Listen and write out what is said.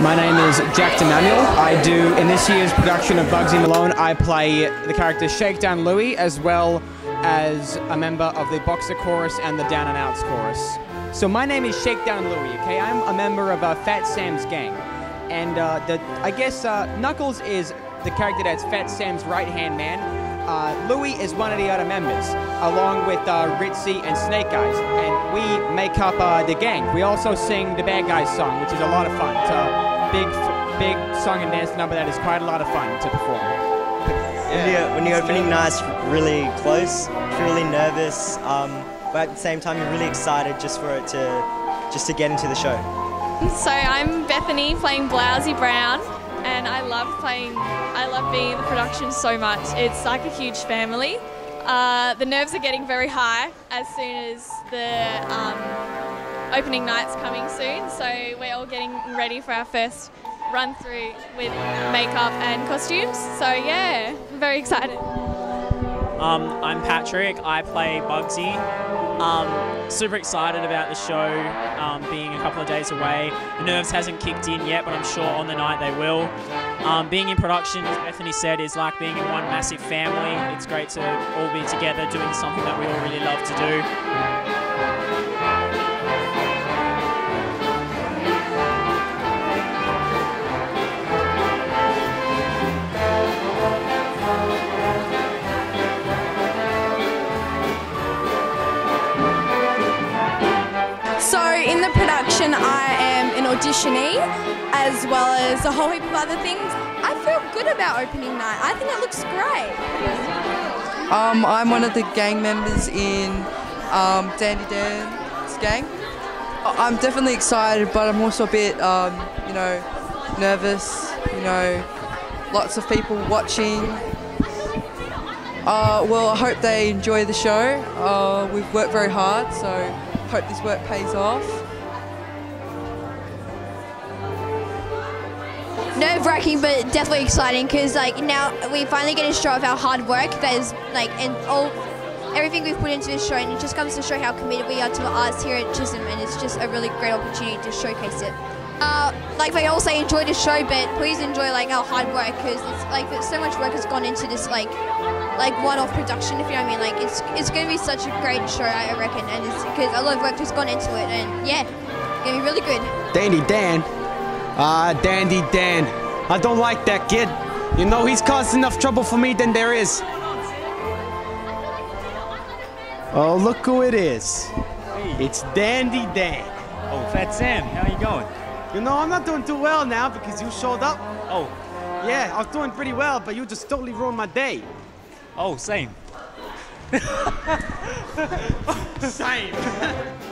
My name is Jack Demanuel. I do, in this year's production of Bugsy Malone, I play the character Shakedown Louie as well as a member of the Boxer Chorus and the Down and Outs Chorus. So my name is Shakedown Louie, okay? I'm a member of uh, Fat Sam's gang. And uh, the, I guess uh, Knuckles is the character that's Fat Sam's right-hand man. Uh, Louie is one of the other members, along with uh, Ritzy and Snake Eyes, and we make up uh, the gang. We also sing the Bad Guys song, which is a lot of fun. A big, big song and dance number that is quite a lot of fun to perform. When, you, when you're opening night's really close, really nervous, um, but at the same time you're really excited just for it to just to get into the show. So I'm Bethany playing Blousey Brown and I love playing, I love being in the production so much. It's like a huge family. Uh, the nerves are getting very high as soon as the um, opening night's coming soon, so we're all getting ready for our first run through with makeup and costumes. So yeah, very excited. Um, I'm Patrick. I play Bugsy. Um, super excited about the show um, being a couple of days away. The nerves hasn't kicked in yet, but I'm sure on the night they will. Um, being in production, as Bethany said, is like being in one massive family. It's great to all be together doing something that we all really love to do. I am an auditionee, as well as a whole heap of other things. I feel good about opening night. I think it looks great. Um, I'm one of the gang members in um, Dandy Dan's gang. I'm definitely excited, but I'm also a bit, um, you know, nervous. You know, lots of people watching. Uh, well, I hope they enjoy the show. Uh, we've worked very hard, so hope this work pays off. Nerve wracking, but definitely exciting because like now we finally get to show off our hard work. That is like and all everything we've put into this show, and it just comes to show how committed we are to the arts here at Chisholm, and it's just a really great opportunity to showcase it. Uh, like they all say, enjoy the show, but please enjoy like our hard work because it's like so much work has gone into this like like one-off production, if you know what I mean. Like it's it's going to be such a great show, I reckon, and it's because a lot of work has gone into it, and yeah, going to be really good. Dandy Dan. Ah, Dandy Dan. I don't like that kid. You know, he's caused enough trouble for me than there is. Oh, look who it is. It's Dandy Dan. Oh, Fat Sam, how you going? You know, I'm not doing too well now because you showed up. Oh, Yeah, I was doing pretty well, but you just totally ruined my day. oh, same. Same.